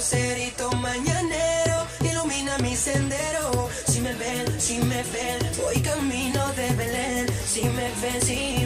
lucerito mañanero ilumina mi sendero. Si me ven, si me ven, voy camino de Belén. Si me ven, si